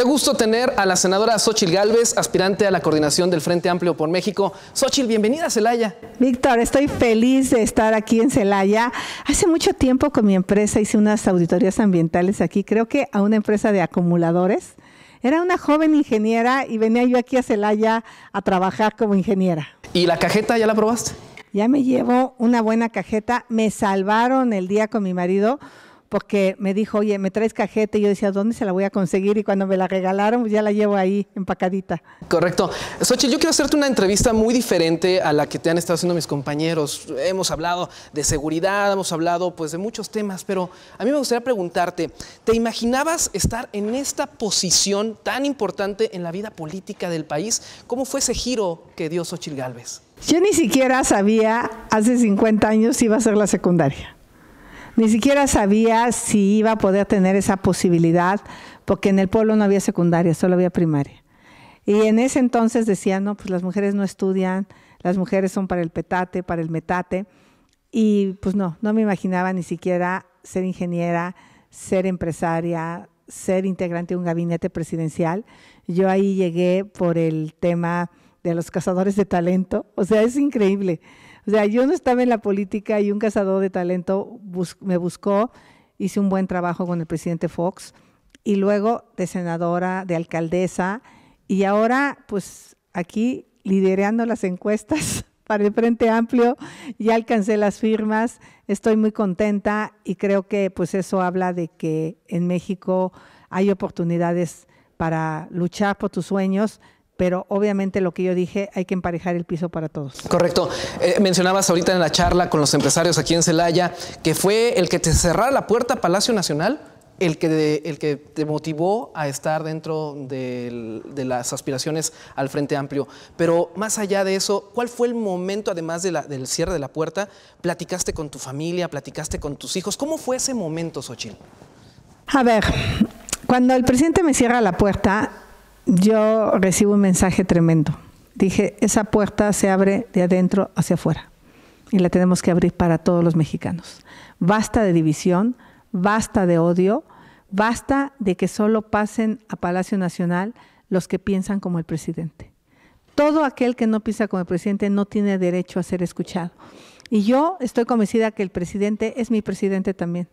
Qué gusto tener a la senadora Xochil Gálvez, aspirante a la coordinación del Frente Amplio por México. Xochil, bienvenida a Celaya. Víctor, estoy feliz de estar aquí en Celaya. Hace mucho tiempo con mi empresa hice unas auditorías ambientales aquí, creo que a una empresa de acumuladores. Era una joven ingeniera y venía yo aquí a Celaya a trabajar como ingeniera. ¿Y la cajeta ya la probaste? Ya me llevo una buena cajeta. Me salvaron el día con mi marido porque me dijo, oye, me traes cajeta. Y yo decía, ¿dónde se la voy a conseguir? Y cuando me la regalaron, pues ya la llevo ahí empacadita. Correcto. Xochitl, yo quiero hacerte una entrevista muy diferente a la que te han estado haciendo mis compañeros. Hemos hablado de seguridad, hemos hablado pues de muchos temas, pero a mí me gustaría preguntarte, ¿te imaginabas estar en esta posición tan importante en la vida política del país? ¿Cómo fue ese giro que dio Xochitl Gálvez? Yo ni siquiera sabía hace 50 años si iba a ser la secundaria. Ni siquiera sabía si iba a poder tener esa posibilidad, porque en el pueblo no había secundaria, solo había primaria. Y en ese entonces decían, no, pues las mujeres no estudian, las mujeres son para el petate, para el metate. Y pues no, no me imaginaba ni siquiera ser ingeniera, ser empresaria, ser integrante de un gabinete presidencial. Yo ahí llegué por el tema de los cazadores de talento. O sea, es increíble. Yo no estaba en la política y un cazador de talento me buscó, hice un buen trabajo con el presidente Fox y luego de senadora, de alcaldesa y ahora pues aquí liderando las encuestas para el Frente Amplio, ya alcancé las firmas, estoy muy contenta y creo que pues eso habla de que en México hay oportunidades para luchar por tus sueños, pero obviamente lo que yo dije, hay que emparejar el piso para todos. Correcto. Eh, mencionabas ahorita en la charla con los empresarios aquí en Celaya que fue el que te cerrara la puerta a Palacio Nacional, el que, el que te motivó a estar dentro de, las aspiraciones al Frente Amplio. Pero más allá de eso, ¿cuál fue el momento, además del cierre de la puerta? ¿Platicaste con tu familia? ¿Platicaste con tus hijos? ¿Cómo fue ese momento, Xochitl? A ver, cuando el presidente me cierra la puerta, yo recibo un mensaje tremendo. Dije, esa puerta se abre de adentro hacia afuera y la tenemos que abrir para todos los mexicanos. Basta de división, basta de odio, basta de que solo pasen a Palacio Nacional los que piensan como el presidente. Todo aquel que no piensa como el presidente no tiene derecho a ser escuchado. Y yo estoy convencida que el presidente es mi presidente también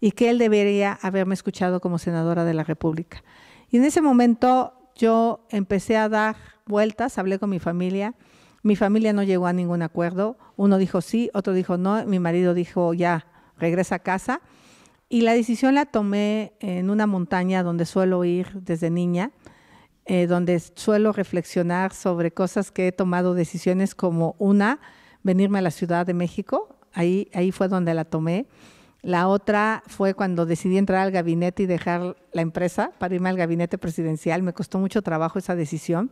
y que él debería haberme escuchado como senadora de la República. Y en ese momento yo empecé a dar vueltas, hablé con mi familia. Mi familia no llegó a ningún acuerdo. Uno dijo sí, otro dijo no. Mi marido dijo ya, regresa a casa. Y la decisión la tomé en una montaña donde suelo ir desde niña, eh, donde suelo reflexionar sobre cosas que he tomado decisiones como una, venirme a la Ciudad de México. Ahí, ahí fue donde la tomé. La otra fue cuando decidí entrar al gabinete y dejar la empresa para irme al gabinete presidencial. Me costó mucho trabajo esa decisión.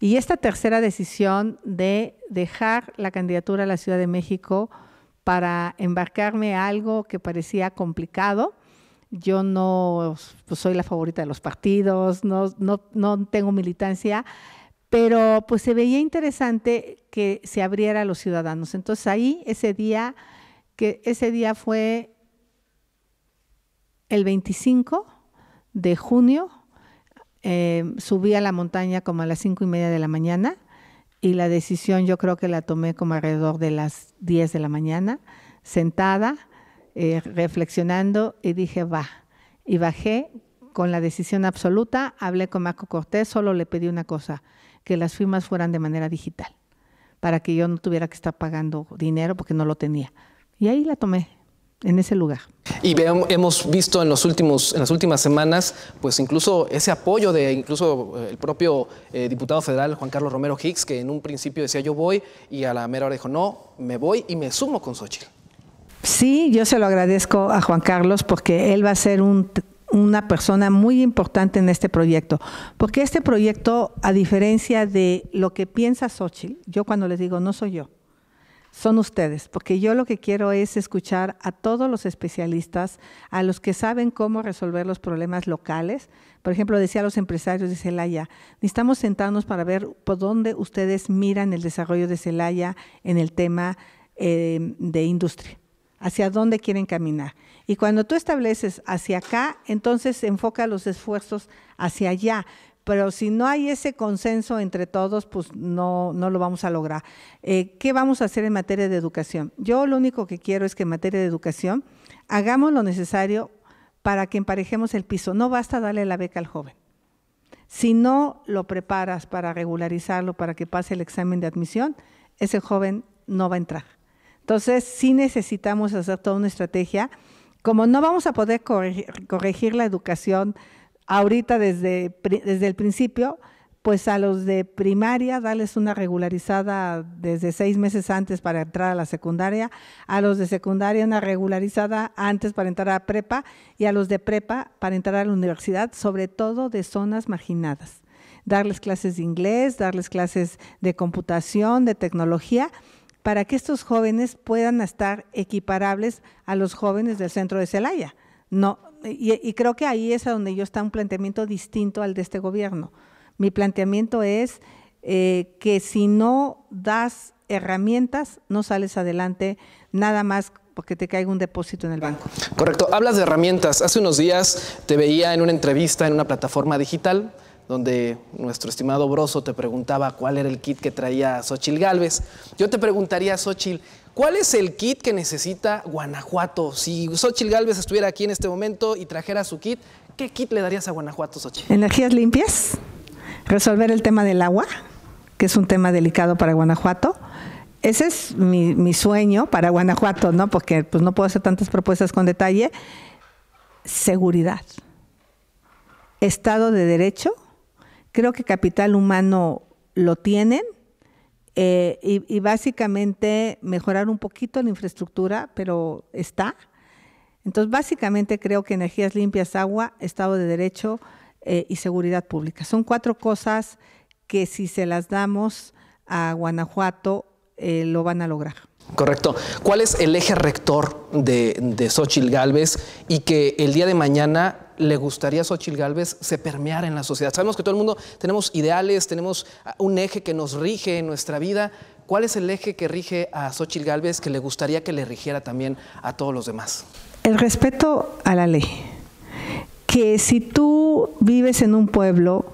Y esta tercera decisión de dejar la candidatura a la Ciudad de México para embarcarme a algo que parecía complicado. Yo no pues, soy la favorita de los partidos, no, no, no tengo militancia, pero pues se veía interesante que se abriera a los ciudadanos. Entonces ahí ese día que ese día fue el 25 de junio, eh, subí a la montaña como a las cinco y media de la mañana y la decisión yo creo que la tomé como alrededor de las 10 de la mañana, sentada, eh, reflexionando y dije, va. Y bajé con la decisión absoluta, hablé con Marco Cortés, solo le pedí una cosa, que las firmas fueran de manera digital, para que yo no tuviera que estar pagando dinero porque no lo tenía. Y ahí la tomé, en ese lugar. Y hemos visto en, los últimos, en las últimas semanas, pues incluso ese apoyo de incluso eh, el propio eh, diputado federal Juan Carlos Romero Hicks, que en un principio decía yo voy y a la mera hora dijo no, me voy y me sumo con Xochitl. Sí, yo se lo agradezco a Juan Carlos porque él va a ser una persona muy importante en este proyecto, porque este proyecto, a diferencia de lo que piensa Xochitl, yo cuando les digo, no soy yo, son ustedes, porque yo lo que quiero es escuchar a todos los especialistas, a los que saben cómo resolver los problemas locales. Por ejemplo, decía a los empresarios de Celaya, necesitamos sentarnos para ver por dónde ustedes miran el desarrollo de Celaya en el tema eh, de industria hacia dónde quieren caminar. Y cuando tú estableces hacia acá, entonces enfoca los esfuerzos hacia allá. Pero si no hay ese consenso entre todos, pues no, no lo vamos a lograr. Eh, ¿Qué vamos a hacer en materia de educación? Yo lo único que quiero es que en materia de educación hagamos lo necesario para que emparejemos el piso. No basta darle la beca al joven. Si no lo preparas para regularizarlo, para que pase el examen de admisión, ese joven no va a entrar. Entonces, sí necesitamos hacer toda una estrategia. Como no vamos a poder corregir, la educación ahorita desde, desde el principio, pues a los de primaria darles una regularizada desde seis meses antes para entrar a la secundaria, a los de secundaria una regularizada antes para entrar a prepa y a los de prepa para entrar a la universidad, sobre todo de zonas marginadas. Darles clases de inglés, darles clases de computación, de tecnología, para que estos jóvenes puedan estar equiparables a los jóvenes del centro de Celaya. No, y, creo que ahí es a donde yo está un planteamiento distinto al de este gobierno. Mi planteamiento es eh, que si no das herramientas, no sales adelante nada más porque te caiga un depósito en el banco. Correcto. Hablas de herramientas. Hace unos días te veía en una entrevista en una plataforma digital donde nuestro estimado Broso te preguntaba cuál era el kit que traía Xochil Gálvez. Yo te preguntaría, Xochil, ¿cuál es el kit que necesita Guanajuato? Si Xochil Gálvez estuviera aquí en este momento y trajera su kit, ¿qué kit le darías a Guanajuato, Xochil? Energías limpias, resolver el tema del agua, que es un tema delicado para Guanajuato. Ese es mi, sueño para Guanajuato, ¿no? Porque pues, no puedo hacer tantas propuestas con detalle. Seguridad. Estado de Derecho Creo que capital humano lo tienen eh, y, básicamente mejorar un poquito la infraestructura, pero está. Entonces, básicamente creo que energías limpias, agua, Estado de Derecho eh, y seguridad pública. Son cuatro cosas que si se las damos a Guanajuato, eh, lo van a lograr. Correcto. ¿Cuál es el eje rector de, de Xochitl Galvez y que el día de mañana le gustaría a Xochitl Galvez se permeara en la sociedad? Sabemos que todo el mundo tenemos ideales, tenemos un eje que nos rige en nuestra vida. ¿Cuál es el eje que rige a Xochitl Galvez que le gustaría que le rigiera también a todos los demás? El respeto a la ley. Que si tú vives en un pueblo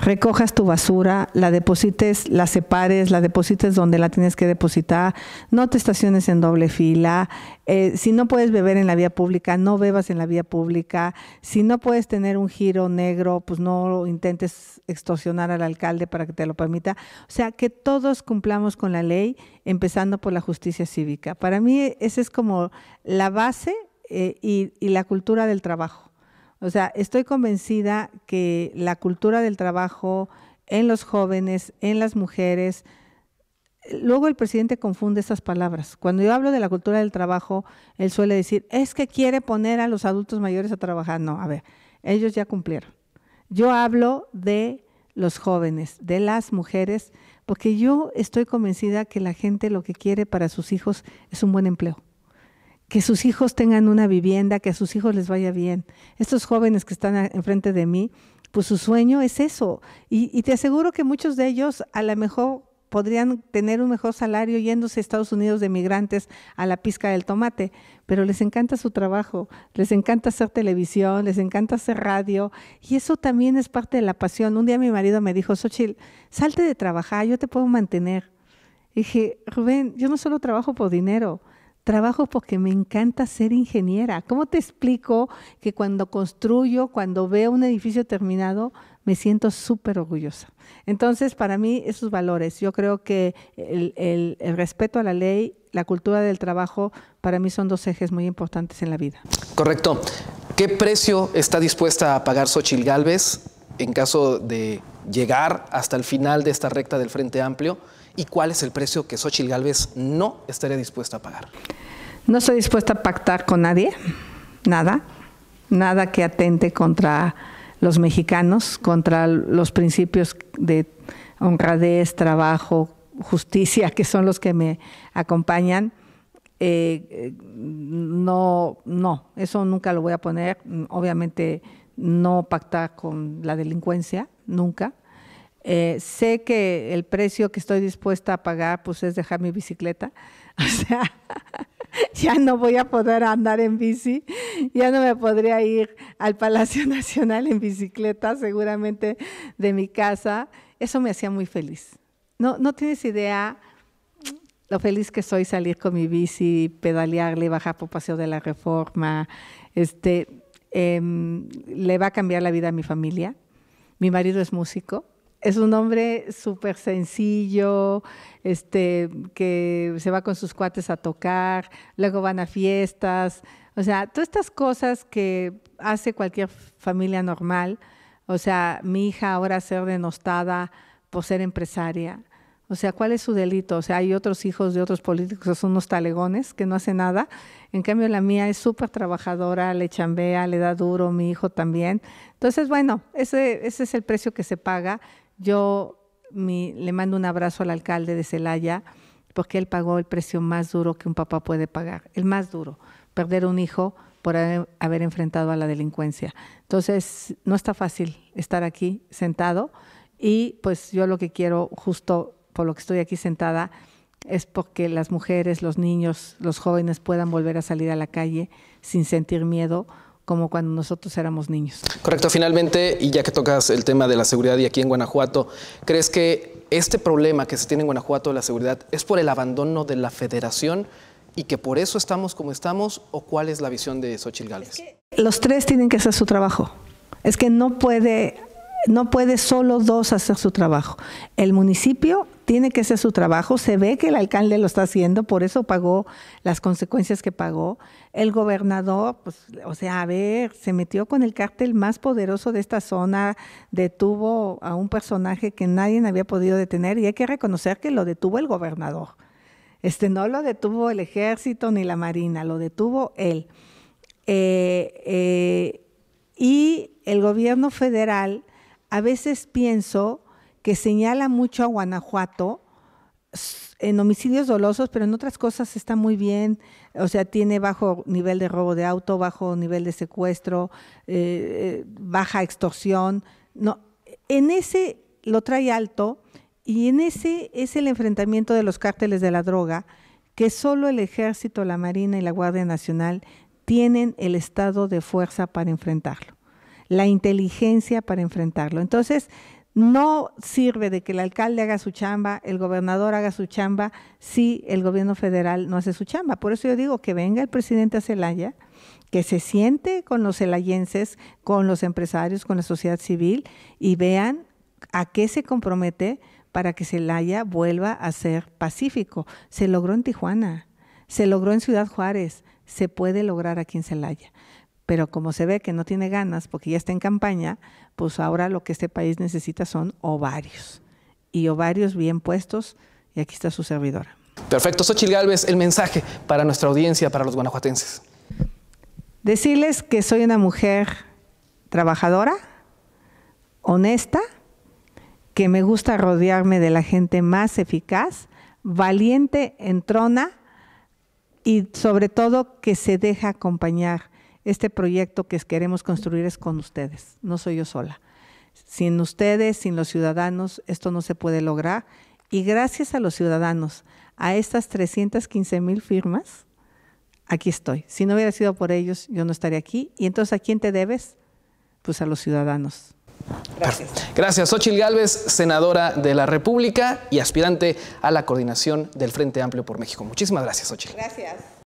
recojas tu basura, la deposites, la separes, la deposites donde la tienes que depositar, no te estaciones en doble fila, eh, si no puedes beber en la vía pública, no bebas en la vía pública, si no puedes tener un giro negro, pues no intentes extorsionar al alcalde para que te lo permita. O sea, que todos cumplamos con la ley, empezando por la justicia cívica. Para mí esa es como la base eh, y la cultura del trabajo. O sea, estoy convencida que la cultura del trabajo en los jóvenes, en las mujeres, luego el presidente confunde esas palabras. Cuando yo hablo de la cultura del trabajo, él suele decir, es que quiere poner a los adultos mayores a trabajar. No, a ver, ellos ya cumplieron. Yo hablo de los jóvenes, de las mujeres, porque yo estoy convencida que la gente lo que quiere para sus hijos es un buen empleo que sus hijos tengan una vivienda, que a sus hijos les vaya bien. Estos jóvenes que están enfrente de mí, pues su sueño es eso. Y, te aseguro que muchos de ellos a lo mejor podrían tener un mejor salario yéndose a Estados Unidos de migrantes a la pizca del tomate, pero les encanta su trabajo, les encanta hacer televisión, les encanta hacer radio, y eso también es parte de la pasión. Un día mi marido me dijo, Xochitl, salte de trabajar, yo te puedo mantener. dije, Rubén, yo no solo trabajo por dinero, Trabajo porque me encanta ser ingeniera. ¿Cómo te explico que cuando construyo, cuando veo un edificio terminado, me siento súper orgullosa? Entonces, para mí, esos valores, yo creo que el, respeto a la ley, la cultura del trabajo, para mí son dos ejes muy importantes en la vida. Correcto. ¿Qué precio está dispuesta a pagar Xochil Gálvez en caso de llegar hasta el final de esta recta del Frente Amplio? Y cuál es el precio que Xochitl Galvez no estaría dispuesta a pagar. No estoy dispuesta a pactar con nadie, nada, nada que atente contra los mexicanos, contra los principios de honradez, trabajo, justicia, que son los que me acompañan. Eh, no, no, eso nunca lo voy a poner. Obviamente no pactar con la delincuencia, nunca. Eh, sé que el precio que estoy dispuesta a pagar pues es dejar mi bicicleta. O sea, ya no voy a poder andar en bici, ya no me podría ir al Palacio Nacional en bicicleta, seguramente de mi casa. Eso me hacía muy feliz. No, no tienes idea lo feliz que soy salir con mi bici, pedalearle, bajar por Paseo de la Reforma. Este, em, le va a cambiar la vida a mi familia. Mi marido es músico es un hombre súper sencillo, este, que se va con sus cuates a tocar, luego van a fiestas, o sea, todas estas cosas que hace cualquier familia normal. O sea, mi hija ahora ser denostada por ser empresaria. O sea, ¿cuál es su delito? O sea, hay otros hijos de otros políticos son unos talegones que no hacen nada. En cambio, la mía es súper trabajadora, le chambea, le da duro, mi hijo también. Entonces, bueno, ese, ese es el precio que se paga. Yo le mando un abrazo al alcalde de Celaya porque él pagó el precio más duro que un papá puede pagar, el más duro, perder un hijo por haber, enfrentado a la delincuencia. Entonces, no está fácil estar aquí sentado y pues yo lo que quiero, justo por lo que estoy aquí sentada, es porque las mujeres, los niños, los jóvenes puedan volver a salir a la calle sin sentir miedo como cuando nosotros éramos niños. Correcto, finalmente, y ya que tocas el tema de la seguridad y aquí en Guanajuato, ¿crees que este problema que se tiene en Guanajuato de la seguridad es por el abandono de la federación y que por eso estamos como estamos o cuál es la visión de Xochitl Gálvez? los tres tienen que hacer su trabajo. Es que no puede no puede solo dos hacer su trabajo. El municipio tiene que hacer su trabajo, se ve que el alcalde lo está haciendo, por eso pagó las consecuencias que pagó. El gobernador, pues, o sea, a ver, se metió con el cártel más poderoso de esta zona, detuvo a un personaje que nadie había podido detener y hay que reconocer que lo detuvo el gobernador. Este no lo detuvo el ejército ni la marina, lo detuvo él. Eh, eh, y el gobierno federal a veces pienso que señala mucho a Guanajuato en homicidios dolosos, pero en otras cosas está muy bien, o sea, tiene bajo nivel de robo de auto, bajo nivel de secuestro, eh, eh, baja extorsión. No, en ese lo trae alto y en ese es el enfrentamiento de los cárteles de la droga que solo el ejército, la marina y la Guardia Nacional tienen el estado de fuerza para enfrentarlo la inteligencia para enfrentarlo. Entonces, no sirve de que el alcalde haga su chamba, el gobernador haga su chamba, si el gobierno federal no hace su chamba. Por eso yo digo que venga el presidente a Celaya, que se siente con los celayenses, con los empresarios, con la sociedad civil y vean a qué se compromete para que Celaya vuelva a ser pacífico. Se logró en Tijuana, se logró en Ciudad Juárez, se puede lograr aquí en Celaya pero como se ve que no tiene ganas porque ya está en campaña, pues ahora lo que este país necesita son ovarios. Y ovarios bien puestos, y aquí está su servidora. Perfecto. Xochitl Galvez, el mensaje para nuestra audiencia, para los guanajuatenses. Decirles que soy una mujer trabajadora, honesta, que me gusta rodearme de la gente más eficaz, valiente, entrona y sobre todo que se deja acompañar este proyecto que queremos construir es con ustedes, no soy yo sola. Sin ustedes, sin los ciudadanos, esto no se puede lograr. Y gracias a los ciudadanos, a estas 315 mil firmas, aquí estoy. Si no hubiera sido por ellos, yo no estaría aquí. Y entonces, ¿a quién te debes? Pues a los ciudadanos. Gracias. Gracias. Xochil Gálvez, senadora de la República y aspirante a la coordinación del Frente Amplio por México. Muchísimas gracias, Xochil. Gracias.